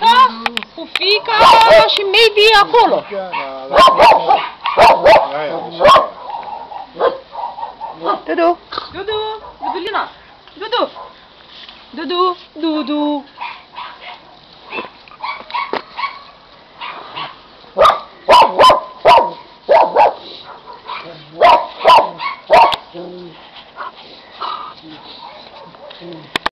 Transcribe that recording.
Da, pufica și maybe acolo. Dudu. Dudu, Dudulina. Dudu. Dudu, Dudu.